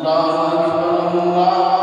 الله أكبر الله